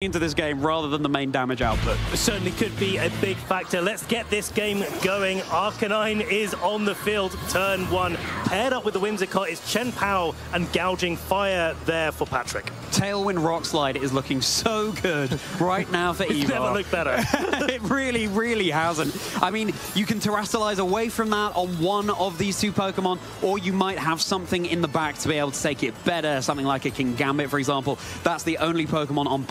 into this game rather than the main damage output. Certainly could be a big factor. Let's get this game going. Arcanine is on the field, turn one. Paired up with the Whimsicott is Chien-Pao and Gouging Fire there for Patrick. Tailwind Rock Slide is looking so good right now for It's never looked better. it really, really hasn't. I mean, you can Terastallize away from that on one of these two Pokemon, or you might have something in the back to be able to take it better, something like a Kingambit, for example. That's the only Pokemon on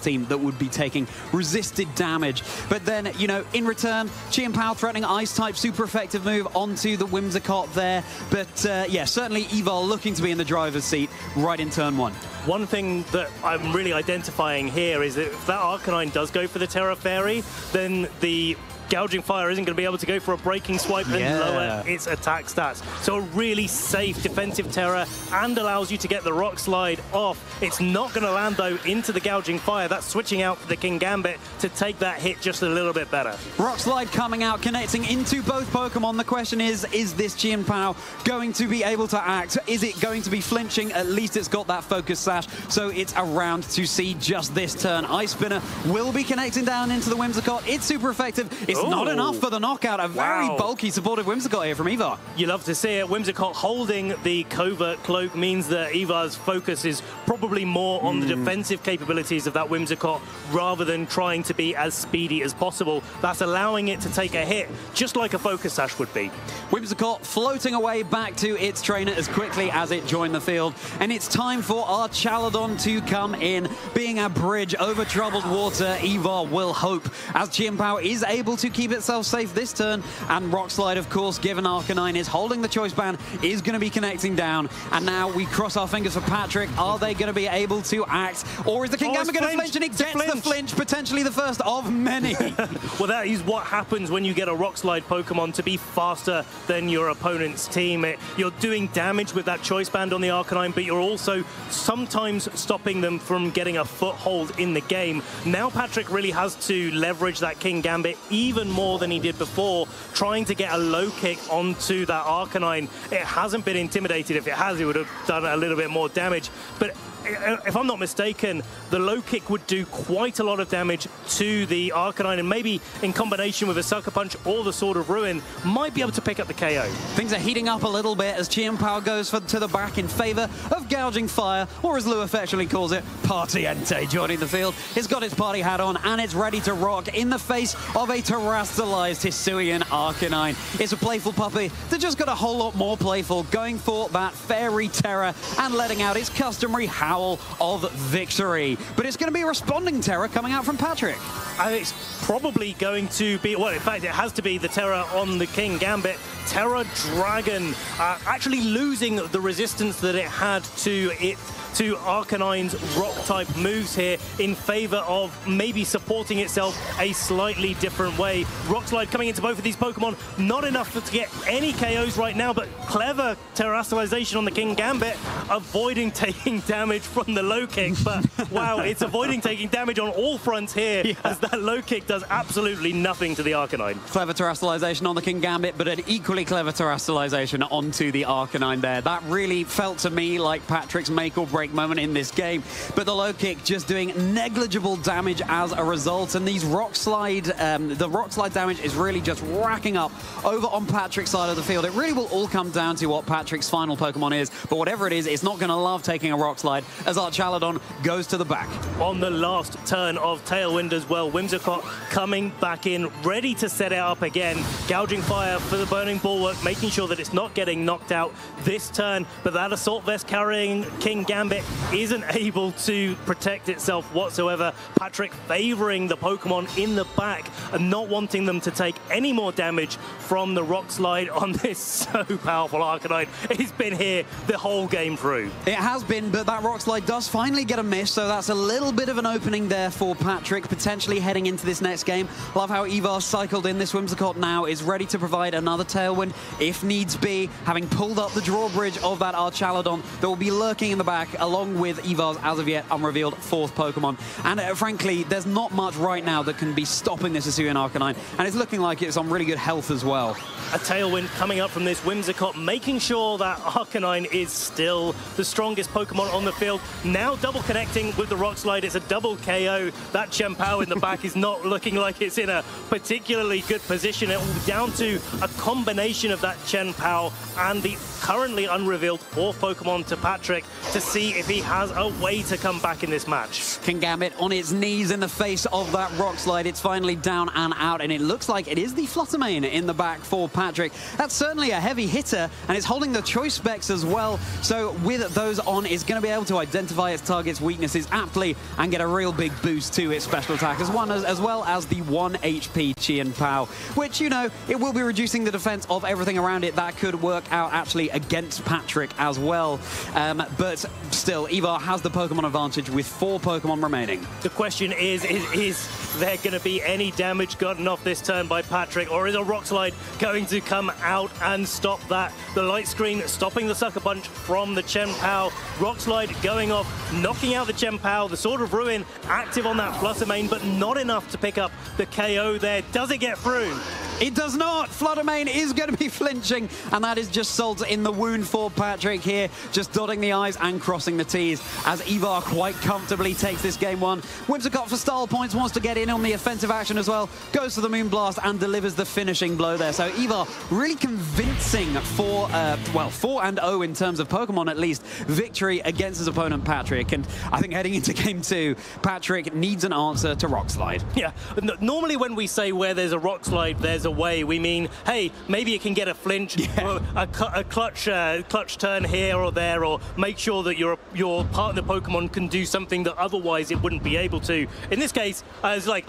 Team that would be taking resisted damage. But then, you know, in return, Chien-Pao threatening Ice-type, super effective move onto the Whimsicott there. But uh, yeah, certainly Yvar looking to be in the driver's seat right in turn one. One thing that I'm really identifying here is that if that Arcanine does go for the Tera Fairy, then the Gouging Fire isn't going to be able to go for a breaking swipe and Yeah. lower its attack stats. So a really safe defensive Tera and allows you to get the Rock Slide off. It's not going to land, though, into the Gouging Fire. That's switching out for the Kingambit to take that hit just a little bit better. Rock Slide coming out, connecting into both Pokemon. The question is, is this Chien-Pao going to be able to act? Is it going to be flinching? At least it's got that Focus Sash, so it's around to see just this turn. Ice Spinner will be connecting down into the Whimsicott. It's super effective. It's not Ooh. enough for the knockout. A very Wow. bulky, supportive Whimsicott here from Yvar. You love to see it. Whimsicott holding the covert cloak means that Yvar's focus is probably more on the hmm. defensive capabilities of that Whimsicott rather than trying to be as speedy as possible. That's allowing it to take a hit, just like a Focus Sash would be. Whimsicott floating away back to its trainer as quickly as it joined the field. And it's time for Archaludon to come in. Being a bridge over troubled water, Yvar will hope as Chien-Pao is able to keep itself safe this turn. And Rock Slide, of course, given Arcanine is holding the choice band, is going to be connecting down. And now we cross our fingers for Patrick. Are they going to be able to act? Or is the King Oh, Gambit going to flinch. flinch? And it a gets the flinch. flinch, potentially the first of many. Well, that is what happens when you get a Rock Slide Pokemon to be faster than your opponent's team. It, you're doing damage with that Choice Band on the Arcanine, but you're also sometimes stopping them from getting a foothold in the game. Now Patrick really has to leverage that King Gambit even more than he did before, trying to get a low kick onto that Arcanine. It hasn't been intimidated. If it has, it would have done a little bit more damage. But uh, if I'm not mistaken, the low kick would do quite a lot of damage to the Arcanine, and maybe in combination with a Sucker Punch or the Sword of Ruin, might be able to pick up the KO. Things are heating up a little bit as Chien-Pao goes for, to the back in favor of Gouging Fire, or as Lou affectionately calls it, Partiente joining the field. It's got its party hat on and it's ready to rock in the face of a terrestrialized Hisuian Arcanine. It's a playful puppy that just got a whole lot more playful, going for that fairy Tera and letting out its customary howl of victory. But it's going to be a responding Tera coming out from Patrick. Uh, It's probably going to be, well, in fact, it has to be the Tera on the Kingambit. Tera Dragon uh, actually losing the resistance that it had to it to Arcanine's rock-type moves here in favor of maybe supporting itself a slightly different way. Rock Slide coming into both of these Pokemon, not enough to get any KOs right now, but clever Terrestrialization on the Kingambit, avoiding taking damage from the low kick. But wow, it's avoiding taking damage on all fronts here as that low kick does absolutely nothing to the Arcanine. Clever terrestrialization on the Kingambit, but an equally clever terrestrialization onto the Arcanine there. That really felt to me like Patrick's make or break moment in this game. But the low kick just doing negligible damage as a result. And these rock slide, um, the rock slide damage is really just racking up over on Patrick's side of the field. It really will all come down to what Patrick's final Pokemon is. But whatever it is, it's not going to love taking a rock slide as Archaludon goes to the back. on the last turn of Tailwind as well. Whimsicott coming back in, ready to set it up again. Gouging fire for the Burning Bulwark, making sure that it's not getting knocked out this turn. But that Assault Vest carrying Kingambit isn't able to protect itself whatsoever. Patrick favoring the Pokemon in the back and not wanting them to take any more damage from the Rock Slide on this so powerful Arcanine. It's been here the whole game through. It has been, but that rock slide does finally get a miss, so that's a little bit of an opening there for Patrick, potentially heading into this next game. Love how Yvar cycled in. This Whimsicott now is ready to provide another tail Tailwind if needs be, having pulled up the drawbridge of that Archaludon that will be lurking in the back along with Yvar's as of yet unrevealed fourth Pokemon. And uh, frankly, there's not much right now that can be stopping this Hisuian Arcanine, and it's looking like it's on really good health as well. A Tailwind coming up from this Whimsicott, making sure that Arcanine is still the strongest Pokemon on the field. Now double connecting with the Rock Slide, it's a double KO. That Chien-Pao in the back is not looking like it's in a particularly good position. It will be down to a combination of that Chien-Pao and the currently unrevealed fourth Pokemon to Patrick to see if he has a way to come back in this match. Kingambit on its knees in the face of that rock slide. It's finally down and out, and it looks like it is the Flutter Mane in the back for Patrick. That's certainly a heavy hitter, and it's holding the Choice Specs as well. So with those on, it's going to be able to identify its target's weaknesses aptly and get a real big boost to its special attack, as, one as, as well as the 1 HP Chien-Pao, which, you know, it will be reducing the defense of everything around it. That could work out actually against Patrick as well. Um, but still, Yvar has the Pokemon advantage with four Pokemon remaining. The question is, is, is there going to be any damage gotten off this turn by Patrick, or is a Rock Slide going to come out and stop that? The light screen stopping the Sucker Punch from the Chien-Pao. Rock Slide going off, knocking out the Chien-Pao. The Sword of Ruin active on that Flutter Mane, but not enough to pick up the KO there. Does it get through? It does not. Flutter Mane is going to be flinching, and that is just salt in the wound for Patrick here, just dotting the I's and crossing the T's as Yvar quite comfortably takes this game one. Whimsicott for style points, wants to get in on the offensive action as well, goes for the Moonblast and delivers the finishing blow there. So Yvar really convincing for, uh, well, 4 and 0 in terms of Pokemon at least, victory against his opponent Patrick. And I think heading into game two, Patrick needs an answer to Rock Slide. Yeah, normally when we say where there's a Rock Slide, there's away, we mean, hey, maybe it can get a flinch, yeah. a, a, clutch uh, clutch turn here or there, or make sure that your your partner Pokemon can do something that otherwise it wouldn't be able to. In this case, uh, it's like,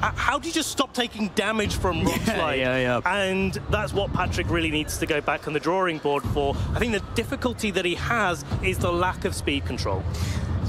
how do you just stop taking damage from Rock Slide? Yeah, yeah, yeah. And that's what Patrick really needs to go back on the drawing board for. I think the difficulty that he has is the lack of speed control.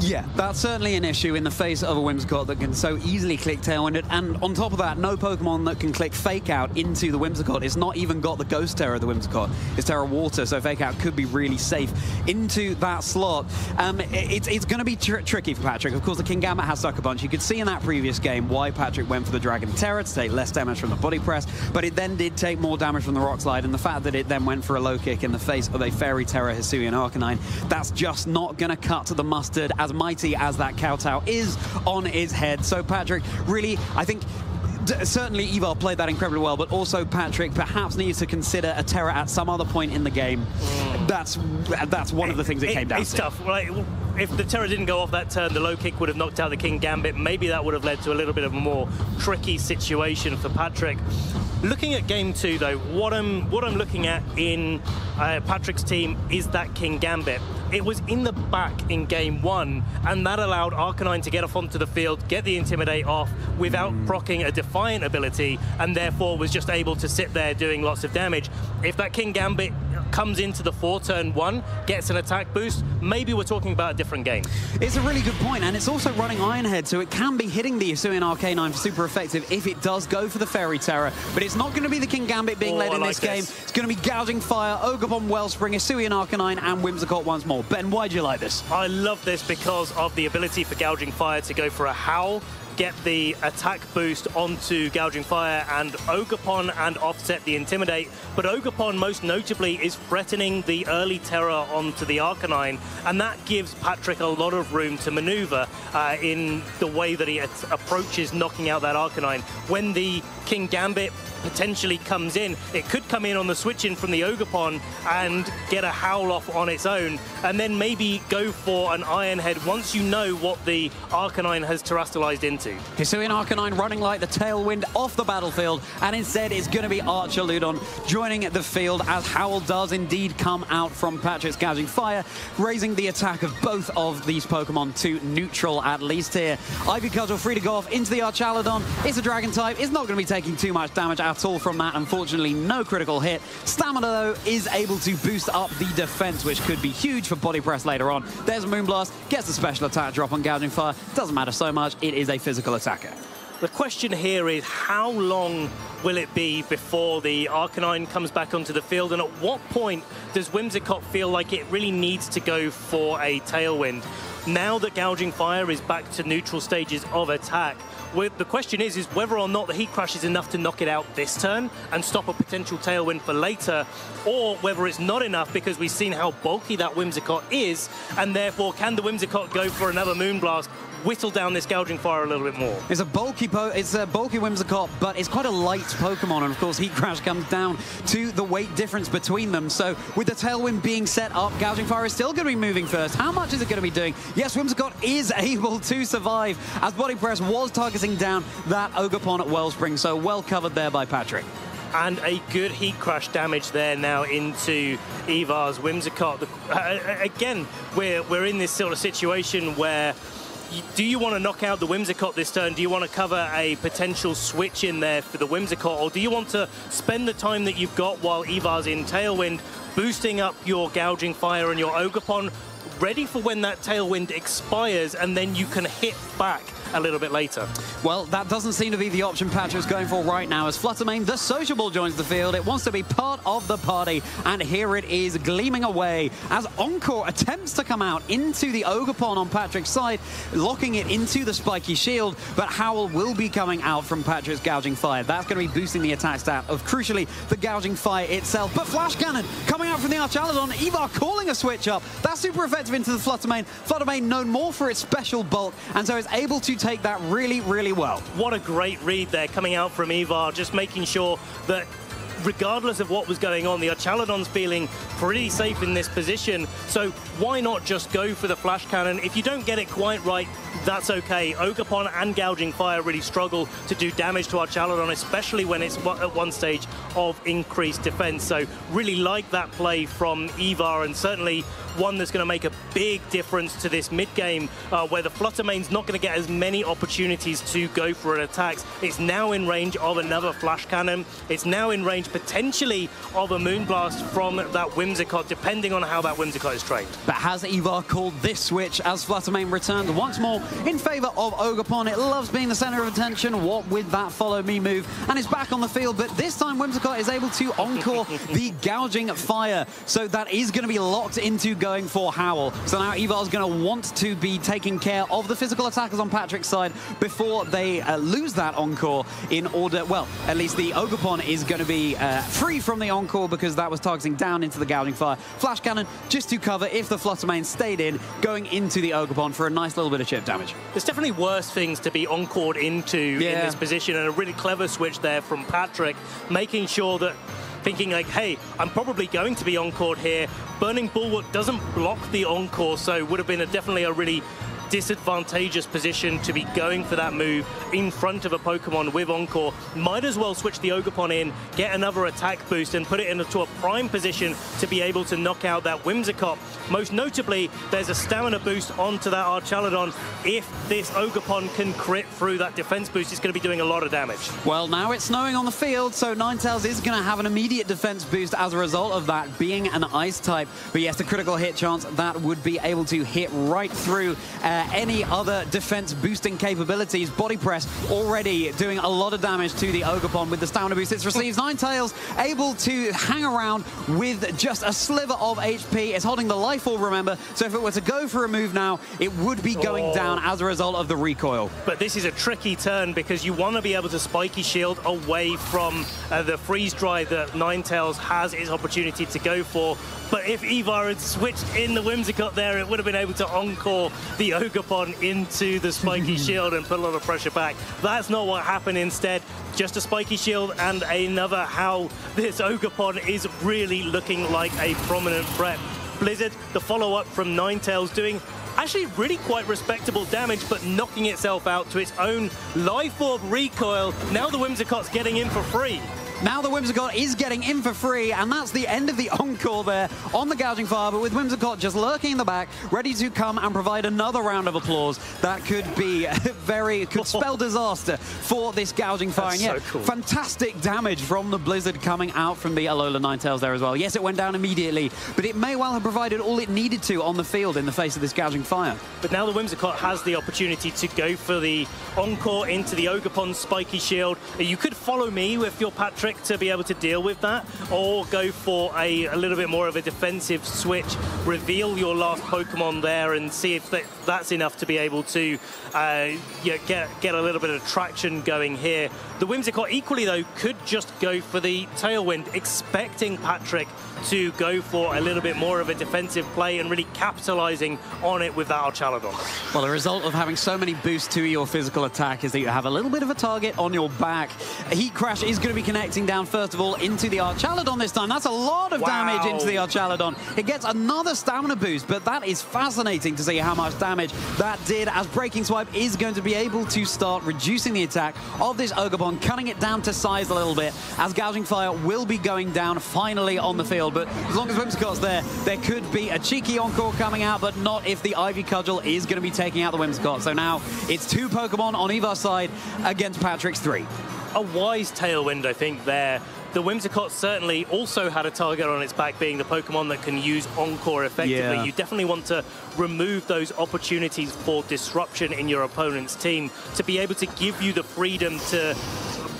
Yeah, that's certainly an issue in the face of a Whimsicott that can so easily click Tailwind. And on top of that, no Pokemon that can click Fake Out into the Whimsicott. It's not even got the Ghost Tera of the Whimsicott. It's Tera Water, so Fake Out could be really safe into that slot. Um, it's it's going to be tr tricky for Patrick. Of course, the Kingambit has Sucker Punch. You could see in that previous game why Patrick went for the Dragon Tera to take less damage from the Body Press, but it then did take more damage from the Rock Slide, and the fact that it then went for a low kick in the face of a Fairy Tera Hisuian Arcanine, that's just not going to cut the mustard as mighty as that kowtow is on his head. So Patrick, really, I think certainly Yvar played that incredibly well, but also Patrick perhaps needs to consider a Tera at some other point in the game. Mm. That's that's one of the things it, it came down it's to. It's tough. Right? If the Tera didn't go off that turn, the low kick would have knocked out the Kingambit. Maybe that would have led to a little bit of a more tricky situation for Patrick. Looking at game two, though, what I'm what I'm looking at in uh, Patrick's team is that Kingambit. It was in the back in game one, and that allowed Arcanine to get off onto the field, get the Intimidate off without mm. procking a Defiant ability, and therefore was just able to sit there doing lots of damage. If that Kingambit comes into the four turn one, gets an attack boost, maybe we're talking about a different game. It's a really good point, and it's also running Iron Head, so it can be hitting the Hisuian Arcanine super effective if it does go for the Fairy Tera, but it's not going to be the Kingambit being oh, led in like this, this game. It's going to be Gouging Fire, Ogerpon Wellspring, Hisuian Arcanine, and Whimsicott once more. Ben, why do you like this? I love this because of the ability for Gouging Fire to go for a Howl get the attack boost onto Gouging Fire and Ogerpon and offset the Intimidate. But Ogerpon, most notably, is threatening the early Tera onto the Arcanine, and that gives Patrick a lot of room to maneuver uh, in the way that he approaches knocking out that Arcanine. When the Kingambit potentially comes in. It could come in on the switch in from the Ogerpon and get a howl off on its own, and then maybe go for an Iron Head once you know what the Arcanine has terastallized into. Hisuian Arcanine running like the tailwind off the battlefield, and instead it's going to be Archaludon joining the field as Howl does indeed come out from Patrick's Gouging Fire, raising the attack of both of these Pokemon to neutral at least here. Ivy Cudgel free to go off into the Archaludon. It's a Dragon type. It's not going to be taking too much damage at all from that. Unfortunately, no critical hit. Stamina, though, is able to boost up the defense, which could be huge for body press later on. There's Moonblast, gets the special attack drop on Gouging Fire. Doesn't matter so much. It is a physical attacker. The question here is how long will it be before the Arcanine comes back onto the field and at what point does Whimsicott feel like it really needs to go for a Tailwind? Now that Gouging Fire is back to neutral stages of attack, the question is, is whether or not the Heat Crash is enough to knock it out this turn and stop a potential tailwind for later, or whether it's not enough because we've seen how bulky that Whimsicott is, and therefore can the Whimsicott go for another Moonblast whittle down this gouging fire a little bit more. It's a bulky it's a bulky Whimsicott, but it's quite a light Pokemon, and of course Heat Crash comes down to the weight difference between them. So with the Tailwind being set up, Gouging Fire is still going to be moving first. How much is it going to be doing? Yes, Whimsicott is able to survive as Body Press was targeting down that Ogerpon at Wellspring, so well covered there by Patrick and a good heat crash damage there now into Yvar's Whimsicott. Uh, again, we're, we're in this sort of situation where do you want to knock out the Whimsicott this turn? Do you want to cover a potential switch in there for the Whimsicott? Or do you want to spend the time that you've got while Yvar's in Tailwind, boosting up your Gouging Fire and your Ogerpon, ready for when that Tailwind expires, and then you can hit back a little bit later. Well, that doesn't seem to be the option Patrick's going for right now as Flutter Mane, the sociable, joins the field. It wants to be part of the party, and here it is gleaming away as Encore attempts to come out into the Ogerpon on Patrick's side, locking it into the spiky shield, but Howl will be coming out from Patrick's Gouging Fire. That's going to be boosting the attack stat of, crucially, the Gouging Fire itself. But Flash Cannon coming out from the Archaludon, Yvar calling a switch up. That's super effective into the Flutter Mane. Fluttermane known more for its special bulk, and so is able to take that really, really well. What a great read there coming out from Yvar, just making sure that regardless of what was going on, the Archaludon's feeling pretty safe in this position. So why not just go for the Flash Cannon? If you don't get it quite right, that's okay. Ogerpon and Gouging Fire really struggle to do damage to Archaludon, especially when it's at one stage of increased defense. So really like that play from Yvar, and certainly one that's going to make a big difference to this mid-game, uh, where the Flutter Mane's not going to get as many opportunities to go for an attack. It's now in range of another Flash Cannon. It's now in range potentially of a Moonblast from that Whimsicott, depending on how that Whimsicott is trained. But has Yvar called this switch as Flutter Mane returned once more in favor of Ogerpon? It loves being the center of attention, what with that follow me move, and it's back on the field, but this time Whimsicott is able to encore the gouging fire. So that is going to be locked into going for Howl. So now Yvar's going to want to be taking care of the physical attackers on Patrick's side before they uh, lose that encore in order, well, at least the Ogerpon is going to be uh, free from the encore because that was targeting down into the gouging fire. Flash cannon just to cover if the Flutter Mane stayed in, going into the Ogerpon for a nice little bit of chip damage. There's definitely worse things to be encored into yeah. in this position and a really clever switch there from Patrick, making sure that thinking like, hey, I'm probably going to be encored here. Burning Bulwark doesn't block the encore, so would have been a, definitely a really disadvantageous position to be going for that move in front of a Pokemon with Encore. Might as well switch the Ogerpon in, get another attack boost, and put it into a prime position to be able to knock out that Whimsicott. Most notably, there's a stamina boost onto that Archaludon. If this Ogerpon can crit through that defense boost, it's going to be doing a lot of damage. Well, now it's snowing on the field, so Ninetales is going to have an immediate defense boost as a result of that being an ice type. But yes, the critical hit chance that would be able to hit right through uh, uh, any other defense boosting capabilities. Body press already doing a lot of damage to the Ogerpon with the stamina boost it receives. Ninetales able to hang around with just a sliver of HP. It's holding the life orb, remember, so if it were to go for a move now, it would be going oh. down as a result of the recoil. But this is a tricky turn because you want to be able to spiky shield away from uh, the freeze dry that Ninetales has its opportunity to go for. But if Yvar had switched in the Whimsicott there, it would have been able to encore the Ogerpon into the spiky shield and put a lot of pressure back. That's not what happened instead. Just a spiky shield and another how this Ogerpon is really looking like a prominent threat. Blizzard, the follow-up from Ninetales doing actually really quite respectable damage, but knocking itself out to its own Life Orb recoil. Now the Whimsicott's getting in for free. Now the Whimsicott is getting in for free, and that's the end of the encore there on the Gouging Fire, but with Whimsicott just lurking in the back, ready to come and provide another round of applause. That could be a very, could spell disaster for this Gouging Fire. That's and yeah, so cool. fantastic damage from the Blizzard coming out from the Alola Ninetales there as well. Yes, it went down immediately, but it may well have provided all it needed to on the field in the face of this Gouging Fire. But now the Whimsicott has the opportunity to go for the Encore into the Ogerpon Spiky Shield. You could follow me with your Patrick to be able to deal with that, or go for a, a little bit more of a defensive switch, reveal your last Pokemon there and see if that, that's enough to be able to uh, yeah, get, get a little bit of traction going here. The Whimsicott equally, though, could just go for the Tailwind, expecting Patrick to go for a little bit more of a defensive play and really capitalizing on it with that Archaludon. Well, the result of having so many boosts to your physical attack is that you have a little bit of a target on your back. Heat Crash is going to be connecting down, first of all, into the Archaludon this time. That's a lot of Wow. damage into the Archaludon. It gets another stamina boost, but that is fascinating to see how much damage that did as Breaking Swipe is going to be able to start reducing the attack of this Ogerpon, cutting it down to size a little bit, as Gouging Fire will be going down finally on the field. But as long as Whimsicott's there, there could be a cheeky encore coming out, but not if the Ivy Cudgel is going to be taking out the Whimsicott. So now it's two Pokemon on Yvar's side against Patrick's three. a wise tailwind, I think, there. The Whimsicott certainly also had a target on its back, being the Pokemon that can use Encore effectively. Yeah. You definitely want to remove those opportunities for disruption in your opponent's team to be able to give you the freedom to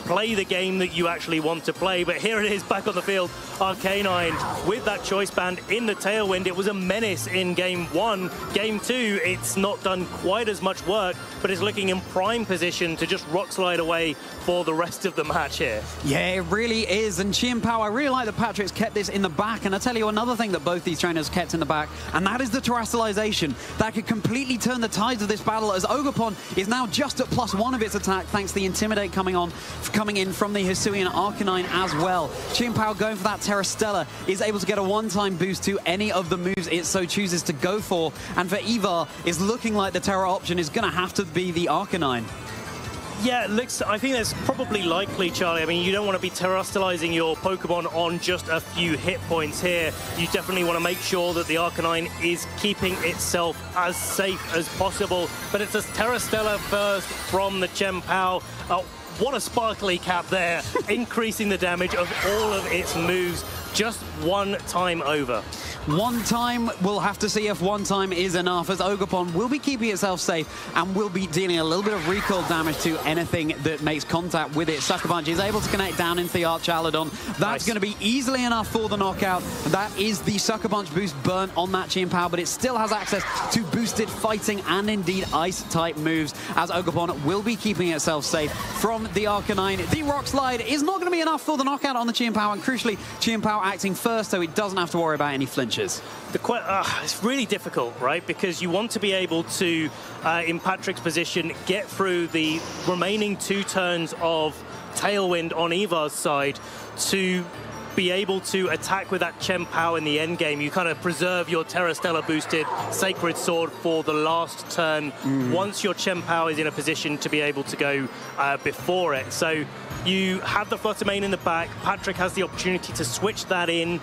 play the game that you actually want to play. But here it is back on the field, Arcanine with that choice band in the tailwind. It was a menace in game one. Game two, it's not done quite as much work, but it's looking in prime position to just rock slide away for the rest of the match here. Yeah, it really is. And Chien Pao, I really like that Patrick's kept this in the back. And I tell you another thing that both these trainers kept in the back, and that is the terrestrialization. That could completely turn the tides of this battle as Ogerpon is now just at plus one of its attack thanks to the Intimidate coming on, coming in from the Hisuian Arcanine as well. Chien Pao going for that Tera Stellar is able to get a one-time boost to any of the moves it so chooses to go for. And for Yvar, is looking like the Tera option is going to have to be the Arcanine. Yeah, looks. I think that's probably likely, Charlie. I mean, you don't want to be terrestrializing your Pokemon on just a few hit points here. You definitely want to make sure that the Arcanine is keeping itself as safe as possible. But it's a Tera Stellar first from the Chien-Pao. Uh, what a sparkly cap there, increasing the damage of all of its moves just one time over. One time, we'll have to see if one time is enough, as Ogerpon will be keeping itself safe and will be dealing a little bit of recoil damage to anything that makes contact with it. Sucker Punch is able to connect down into the Archaludon. That's Nice. going to be easily enough for the knockout. That is the Sucker Punch boost burnt on that Chien Pao, but it still has access to boosted fighting and indeed ice-type moves, as Ogerpon will be keeping itself safe from the Arcanine. The Rock Slide is not going to be enough for the knockout on the Chien Pao, and crucially, Chien Pao acting first, so it doesn't have to worry about any The uh, it's really difficult, right? Because you want to be able to, uh, in Patrick's position, get through the remaining two turns of Tailwind on Yvar's side to be able to attack with that Chien-Pao in the end game. You kind of preserve your Tera Stellar boosted Sacred Sword for the last turn once your Chien-Pao is in a position to be able to go uh, before it. So you have the Flutter Mane in the back. Patrick has the opportunity to switch that in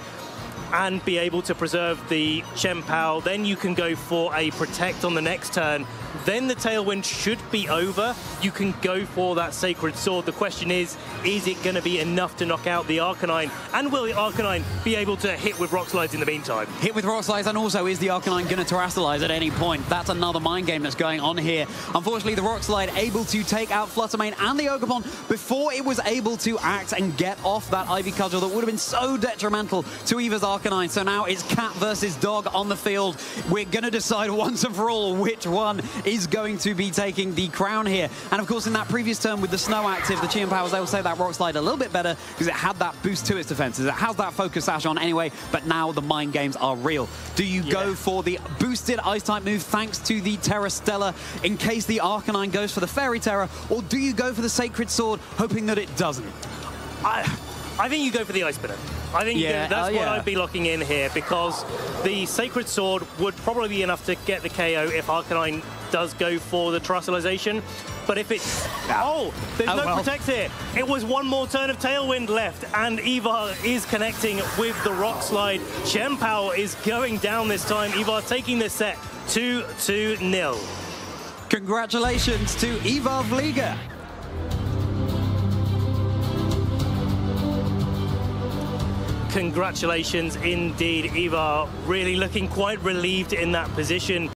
and be able to preserve the Chien-Pao. Then you can go for a Protect on the next turn. Then the Tailwind should be over. You can go for that Sacred Sword. The question is, is it going to be enough to knock out the Arcanine? And will the Arcanine be able to hit with Rock Slides in the meantime? Hit with Rock Slides, and also is the Arcanine going to Terastallize at any point? That's another mind game that's going on here. Unfortunately, the Rock Slide able to take out Flutter Mane and the Ogerpon before it was able to act and get off that Ivy Cudgel that would have been so detrimental to Yvar's Arcanine. So now it's cat versus dog on the field. We're going to decide once and for all which one is going to be taking the crown here. And of course, in that previous turn with the Snow active, the Chien Powers, they will say that Rock Slide a little bit better because it had that boost to its defenses. It has that Focus Sash on anyway, but now the mind games are real. Do you go for the boosted Ice-type move thanks to the Tera Stellar in case the Arcanine goes for the Fairy Tera, or do you go for the Sacred Sword hoping that it doesn't? I, I think you go for the Ice Spinner. I think Yeah, that- that's uh, what yeah. I'd be locking in here because the Sacred Sword would probably be enough to get the KO if Arcanine does go for the Terrestrialization. But if it's... Oh, there's Oh, no well. Protect here. It was one more turn of Tailwind left and Yvar is connecting with the Rock Slide. Chien-Pao is going down this time. Yvar taking this set 2-2-0. Congratulations to Yvar Vlieger. Congratulations indeed, Yvar. Really looking quite relieved in that position.